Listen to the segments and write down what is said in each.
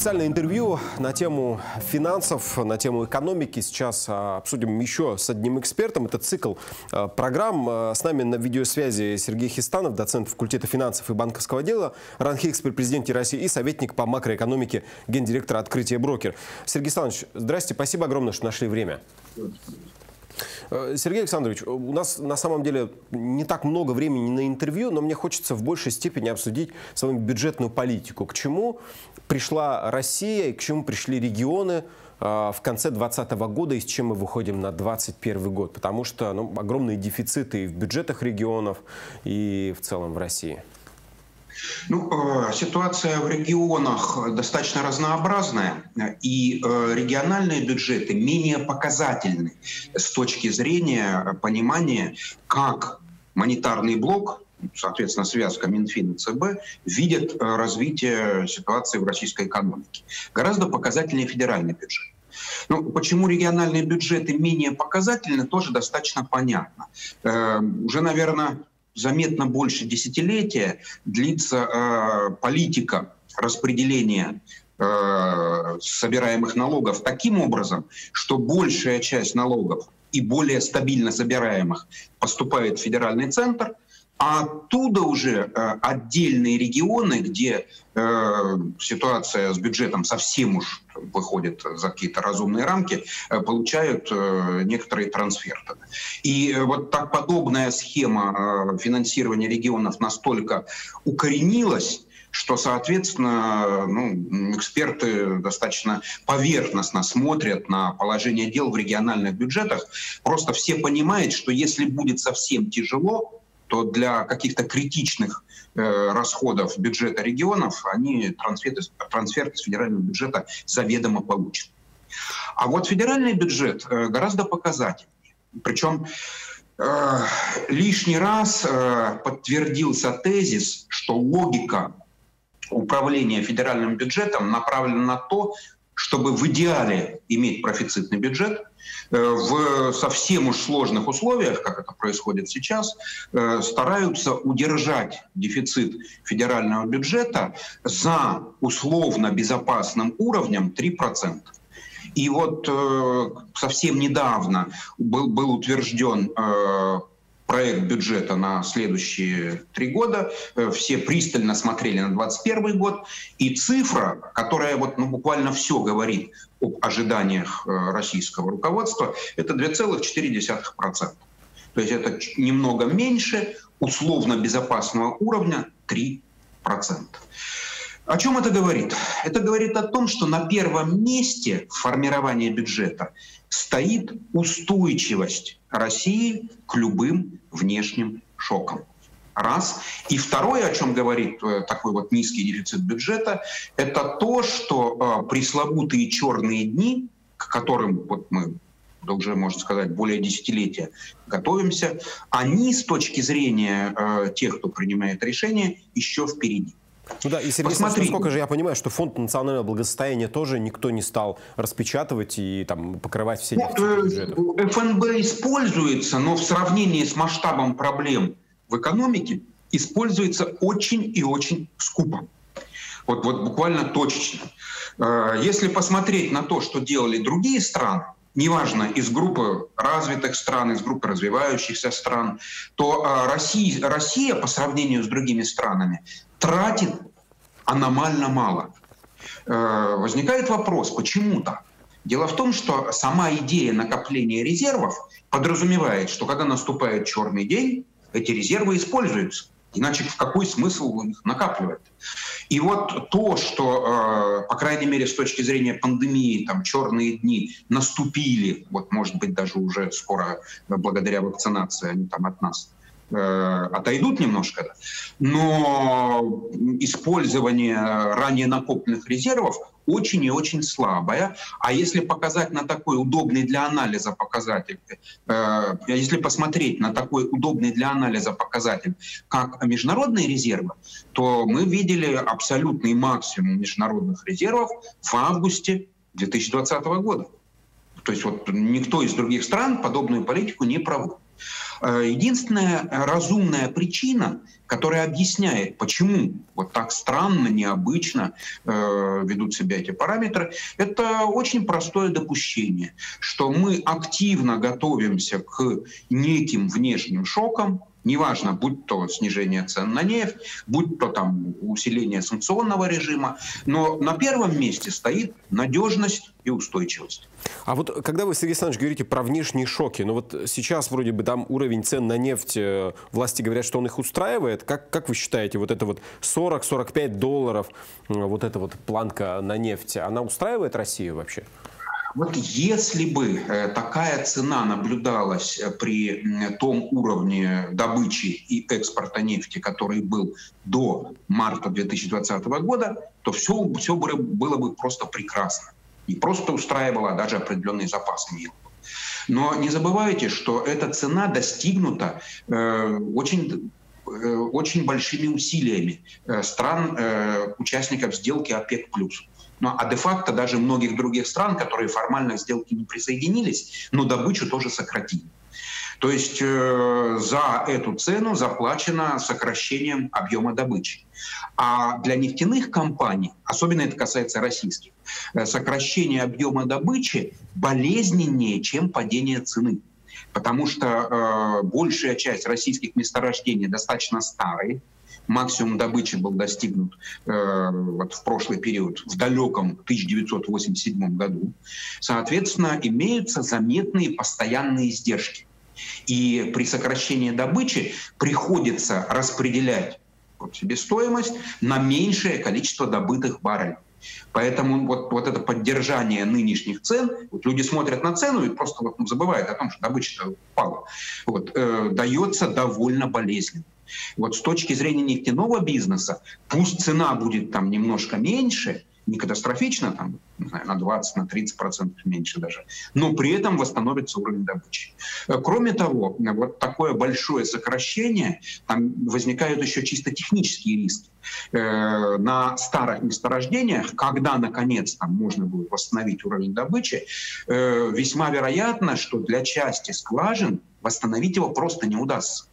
Специальное интервью на тему финансов, на тему экономики. Сейчас а, обсудим еще с одним экспертом. Это цикл а, программ. А, с нами на видеосвязи Сергей Хистанов, доцент факультета финансов и банковского дела, ранхикс при президенте России и советник по макроэкономике гендиректора открытия брокер. Сергей Александрович, здрасте, спасибо огромное, что нашли время. Э, Сергей Александрович, у нас на самом деле не так много времени на интервью, но мне хочется в большей степени обсудить с вами бюджетную политику. К чему пришла Россия и к чему пришли регионы э, в конце 2020 года и с чем мы выходим на 2021 год? Потому что ну, огромные дефициты и в бюджетах регионов, и в целом в России. Ну, э, ситуация в регионах достаточно разнообразная, и э, региональные бюджеты менее показательны с точки зрения понимания, как монетарный блок, соответственно, связка Минфин и ЦБ, видят э, развитие ситуации в российской экономике. Гораздо показательнее федеральный бюджет. Ну, почему региональные бюджеты менее показательны, тоже достаточно понятно. Э, уже, наверное, заметно больше десятилетия длится э, политика распределения э, собираемых налогов таким образом, что большая часть налогов и более стабильно собираемых поступает в федеральный центр – а оттуда уже э, отдельные регионы, где э, ситуация с бюджетом совсем уж выходит за какие-то разумные рамки, э, получают некоторые трансферты. И вот так подобная схема финансирования регионов настолько укоренилась, что, соответственно, ну, эксперты достаточно поверхностно смотрят на положение дел в региональных бюджетах. Просто все понимают, что если будет совсем тяжело, то для каких-то критичных э, расходов бюджета регионов они трансферты с федерального бюджета заведомо получат. А вот федеральный бюджет э, гораздо показательнее. Причем э, лишний раз э, подтвердился тезис, что логика управления федеральным бюджетом направлена на то, чтобы в идеале иметь профицитный бюджет, э, в совсем уж сложных условиях, как это происходит сейчас, э, стараются удержать дефицит федерального бюджета за условно безопасным уровнем 3%. И вот э, совсем недавно был, был утвержден проект бюджета на следующие три года. Э, все пристально смотрели на 2021 год. И цифра, которая вот, ну, буквально все говорит об ожиданиях э, российского руководства, это 2,4%. То есть это немного меньше условно безопасного уровня 3%. О чем это говорит? Это говорит о том, что на первом месте формирования бюджета стоит устойчивость России к любым внешним шокам. Раз. И второе, о чем говорит э, такой вот низкий дефицит бюджета, это то, что э, пресловутые черные дни, к которым вот мы уже, можно сказать, более десятилетия готовимся, они с точки зрения э, тех, кто принимает решения, еще впереди. Ну да, и Сергей Посмотри. насколько же я понимаю, что фонд национального благосостояния тоже никто не стал распечатывать и там покрывать все дефициты ну, бюджета. ФНБ используется, но в сравнении с масштабом проблем в экономике используется очень и очень скупо. Вот, вот буквально точечно. Э, если посмотреть на то, что делали другие страны, неважно, из группы развитых стран, из группы развивающихся стран, то э, Россия, Россия по сравнению с другими странами тратит аномально мало. Э, возникает вопрос, почему так? Дело в том, что сама идея накопления резервов подразумевает, что когда наступает черный день, эти резервы используются. Иначе в какой смысл их накапливать? И вот то, что, э, по крайней мере, с точки зрения пандемии, там черные дни наступили, вот может быть даже уже скоро благодаря вакцинации они там от нас Э, отойдут немножко, но использование ранее накопленных резервов очень и очень слабое. А если показать на такой удобный для анализа показатель, э, если посмотреть на такой удобный для анализа показатель, как международные резервы, то мы видели абсолютный максимум международных резервов в августе 2020 года. То есть вот никто из других стран подобную политику не проводит. Э, единственная разумная причина, которая объясняет, почему вот так странно, необычно э, ведут себя эти параметры, это очень простое допущение, что мы активно готовимся к неким внешним шокам, Неважно, будь то снижение цен на нефть, будь то там усиление санкционного режима, но на первом месте стоит надежность и устойчивость. А вот когда вы, Сергей Александрович, говорите про внешние шоки, ну вот сейчас вроде бы там уровень цен на нефть, э, власти говорят, что он их устраивает. Как, как вы считаете, вот это вот 40-45 долларов, э, вот эта вот планка на нефть, она устраивает Россию вообще? Вот если бы э, такая цена наблюдалась э, при том уровне добычи и экспорта нефти, который был до марта 2020 года, то все, все было бы просто прекрасно. Не просто устраивало, даже определенные запасы имела. Но не забывайте, что эта цена достигнута э, очень э, очень большими усилиями стран, участников сделки ОПЕК+. Ну, а де-факто даже многих других стран, которые формально к сделке не присоединились, но добычу тоже сократили. То есть э, за эту цену заплачено сокращением объема добычи. А для нефтяных компаний, особенно это касается российских, э, сокращение объема добычи болезненнее, чем падение цены. Потому что э, большая часть российских месторождений достаточно старые, максимум добычи был достигнут э, вот в прошлый период, в далеком 1987 году, соответственно, имеются заметные постоянные издержки. И при сокращении добычи приходится распределять себестоимость на меньшее количество добытых баррелей. Поэтому вот, вот это поддержание нынешних цен, вот люди смотрят на цену и просто вот, забывают о том, что добыча упала, вот, э, дается довольно болезненно. Вот с точки зрения нефтяного бизнеса, пусть цена будет там немножко меньше, не катастрофично, там, не знаю, на 20, на 30 процентов меньше даже, но при этом восстановится уровень добычи. Э, кроме того, вот такое большое сокращение, там возникают еще чисто технические риски. Э, на старых месторождениях, когда, наконец, там можно будет восстановить уровень добычи, э, весьма вероятно, что для части скважин восстановить его просто не удастся.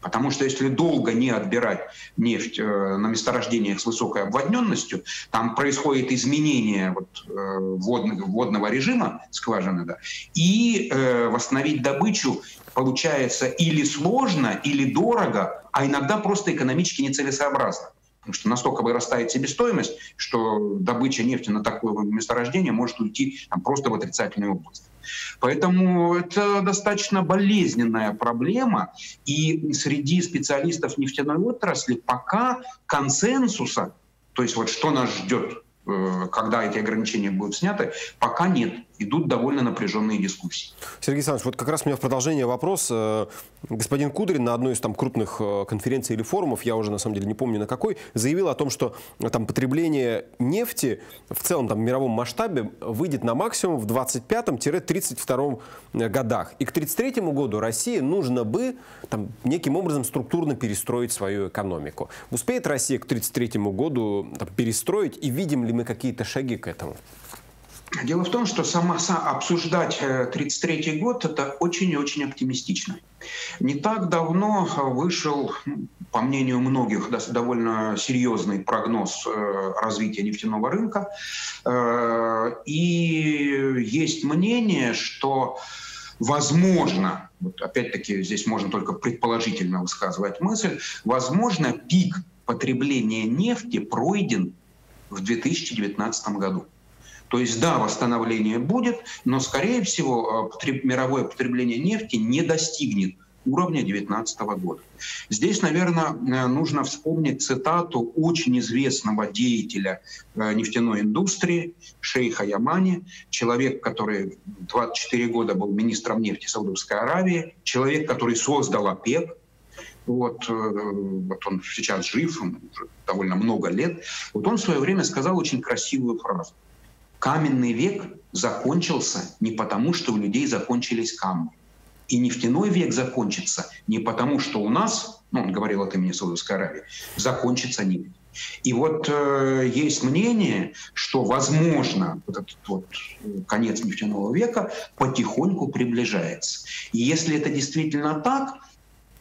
Потому что если долго не отбирать нефть э, на месторождениях с высокой обводненностью, там происходит изменение вот, э, водного, водного режима скважины, да, и э, восстановить добычу получается или сложно, или дорого, а иногда просто экономически нецелесообразно. Потому что настолько вырастает себестоимость, что добыча нефти на такое месторождение может уйти там, просто в отрицательную область. Поэтому это достаточно болезненная проблема. И среди специалистов нефтяной отрасли пока консенсуса, то есть вот что нас ждет Э, когда эти ограничения будут сняты, пока нет. Идут довольно напряженные дискуссии. Сергей Александрович, вот как раз у меня в продолжение вопрос. Э, господин Кудрин на одной из там крупных э, конференций или форумов, я уже на самом деле не помню на какой, заявил о том, что там потребление нефти в целом там в мировом масштабе выйдет на максимум в 25-32 годах. И к 33 году России нужно бы там неким образом структурно перестроить свою экономику. Успеет Россия к 33 году там, перестроить и видим ли мы какие-то шаги к этому? Дело в том, что сама, обсуждать 1933 э, год – это очень и очень оптимистично. Не так давно вышел, по мнению многих, довольно серьезный прогноз э, развития нефтяного рынка. Э, и есть мнение, что возможно, вот опять-таки здесь можно только предположительно высказывать мысль, возможно, пик потребления нефти пройден в 2019 году. То есть да, восстановление будет, но, скорее всего, э, мировое потребление нефти не достигнет уровня 2019 года. Здесь, наверное, э, нужно вспомнить цитату очень известного деятеля э, нефтяной индустрии, шейха Ямани, человек, который 24 года был министром нефти Саудовской Аравии, человек, который создал ОПЕК, вот, вот он сейчас жив, ему уже довольно много лет, вот он в свое время сказал очень красивую фразу. Каменный век закончился не потому, что у людей закончились камни. И нефтяной век закончится не потому, что у нас, ну, он говорил от имени Саудовской Аравии, закончится нефть. И вот э, есть мнение, что, возможно, вот этот вот конец нефтяного века потихоньку приближается. И если это действительно так,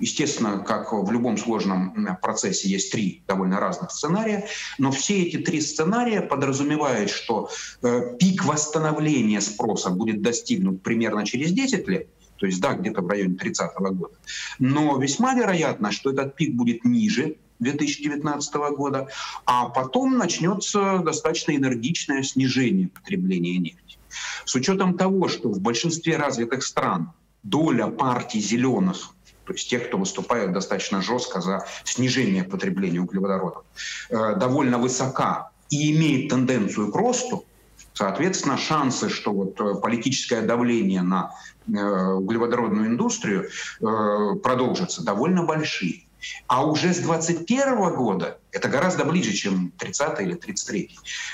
Естественно, как в любом сложном процессе есть три довольно разных сценария, но все эти три сценария подразумевают, что э, пик восстановления спроса будет достигнут примерно через 10 лет, то есть да, где-то в районе 30 -го года. Но весьма вероятно, что этот пик будет ниже 2019 года, а потом начнется достаточно энергичное снижение потребления нефти. С учетом того, что в большинстве развитых стран доля партий зеленых то есть тех, кто выступает достаточно жестко за снижение потребления углеводородов, э, довольно высока и имеет тенденцию к росту, соответственно, шансы, что вот э, политическое давление на э, углеводородную индустрию продолжится, довольно большие. А уже с 2021 года, это гораздо ближе, чем 30 или 33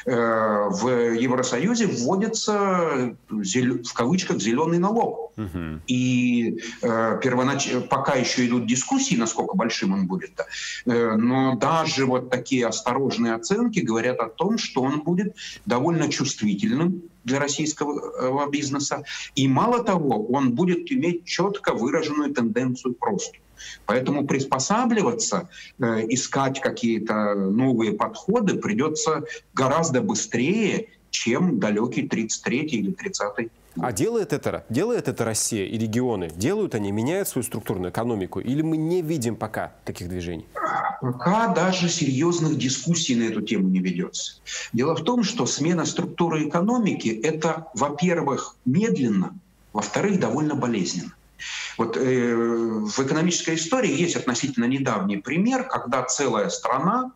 э, в Евросоюзе вводится в кавычках зеленый налог. Угу. И э, первонач... пока еще идут дискуссии, насколько большим он будет, э, но даже вот такие осторожные оценки говорят о том, что он будет довольно чувствительным для российского бизнеса. И мало того, он будет иметь четко выраженную тенденцию к росту. Поэтому приспосабливаться, э, искать какие-то новые подходы придется гораздо быстрее, чем далекий 33 или 30 а делает это, делает это Россия и регионы? Делают они, меняют свою структурную экономику? Или мы не видим пока таких движений? Пока даже серьезных дискуссий на эту тему не ведется. Дело в том, что смена структуры экономики — это, во-первых, медленно, во-вторых, довольно болезненно. Вот э, в экономической истории есть относительно недавний пример, когда целая страна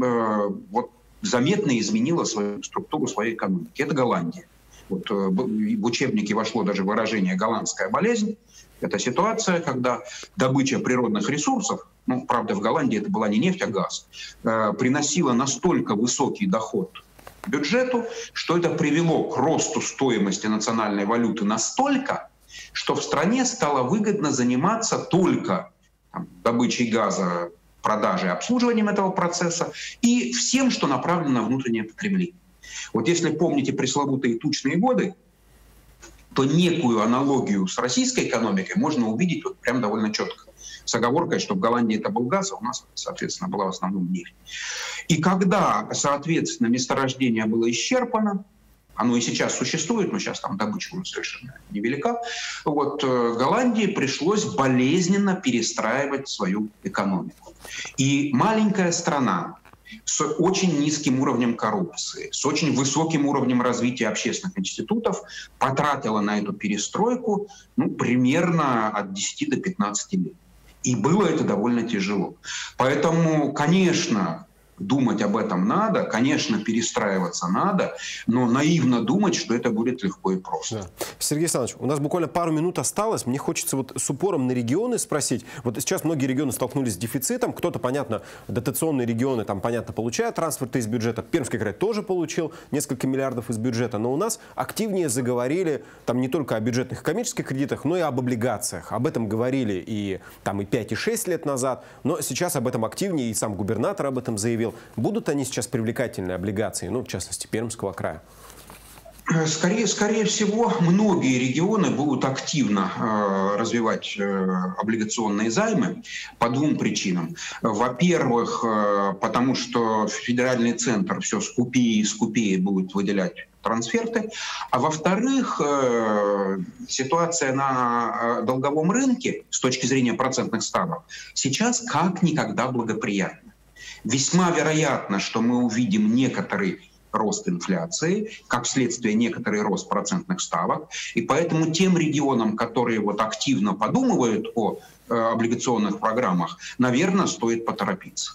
э, вот, заметно изменила свою структуру своей экономики. Это Голландия. Вот, э, в учебнике вошло даже выражение «голландская болезнь». Это ситуация, когда добыча природных ресурсов, ну, правда, в Голландии это была не нефть, а газ, э, приносила настолько высокий доход бюджету, что это привело к росту стоимости национальной валюты настолько, что в стране стало выгодно заниматься только там, добычей газа, продажей, обслуживанием этого процесса и всем, что направлено на внутреннее потребление. Вот если помните пресловутые тучные годы, то некую аналогию с российской экономикой можно увидеть вот прям довольно четко. С оговоркой, что в Голландии это был газ, а у нас, соответственно, была в основном нефть. И когда, соответственно, месторождение было исчерпано, оно и сейчас существует, но сейчас там добыча уже совершенно невелика. Вот э, Голландии пришлось болезненно перестраивать свою экономику. И маленькая страна, с очень низким уровнем коррупции, с очень высоким уровнем развития общественных институтов, потратила на эту перестройку ну, примерно от 10 до 15 лет. И было это довольно тяжело. Поэтому, конечно, думать об этом надо, конечно, перестраиваться надо, но наивно думать, что это будет легко и просто. Да. Сергей Александрович, у нас буквально пару минут осталось. Мне хочется вот с упором на регионы спросить. Вот сейчас многие регионы столкнулись с дефицитом. Кто-то, понятно, дотационные регионы, там, понятно, получают трансферты из бюджета. Пермский край тоже получил несколько миллиардов из бюджета. Но у нас активнее заговорили там не только о бюджетных коммерческих кредитах, но и об облигациях. Об этом говорили и, там, и 5, и 6 лет назад. Но сейчас об этом активнее, и сам губернатор об этом заявил говорил, будут они сейчас привлекательные облигации, ну, в частности, Пермского края? Скорее, скорее всего, многие регионы будут активно э, развивать э, облигационные займы по двум причинам. Во-первых, э, потому что федеральный центр все скупее и скупее будет выделять трансферты. А во-вторых, э, ситуация на э, долговом рынке с точки зрения процентных ставок сейчас как никогда благоприятна. Весьма вероятно, что мы увидим некоторый рост инфляции, как следствие некоторый рост процентных ставок. И поэтому тем регионам, которые вот активно подумывают о э, облигационных программах, наверное, стоит поторопиться.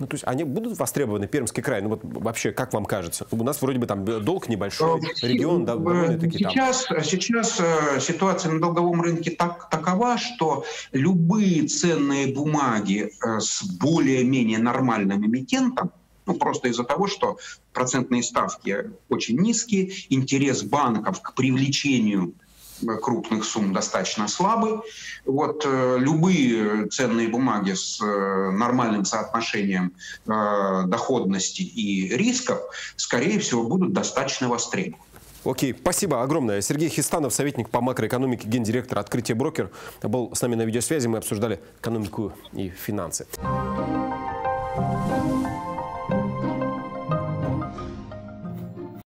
Ну, то есть они будут востребованы, Пермский край? Ну, вот вообще, как вам кажется? У нас вроде бы там долг небольшой, э, регион да, довольно-таки сейчас, там. Сейчас э, ситуация на долговом рынке так, такова, что любые ценные бумаги э, с более-менее нормальным эмитентом, ну, просто из-за того, что процентные ставки очень низкие, интерес банков к привлечению крупных сумм достаточно слабый. Вот э, любые ценные бумаги с э, нормальным соотношением э, доходности и рисков, скорее всего, будут достаточно востребованы. Окей, спасибо огромное. Сергей Хистанов, советник по макроэкономике, гендиректор «Открытие брокер», был с нами на видеосвязи. Мы обсуждали экономику и финансы.